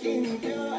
Looking pure